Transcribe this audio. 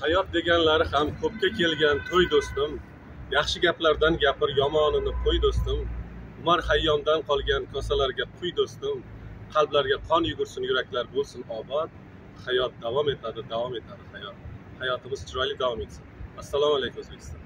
hayot deganlari ham ko'pga kelgan to'y do'stim. Yaxshi gaplardan gapir yomonini qo'y do'stim. Umar hayyomdan qolgan kosalarga quy do'stim. Qalblarga qon yugursin yuraklar bo'lsin obod. Hayot davom etadi davom etadi hayot. Hayotimiz chiroyli davom etsin. Assalomu alaykum o'zbekiston.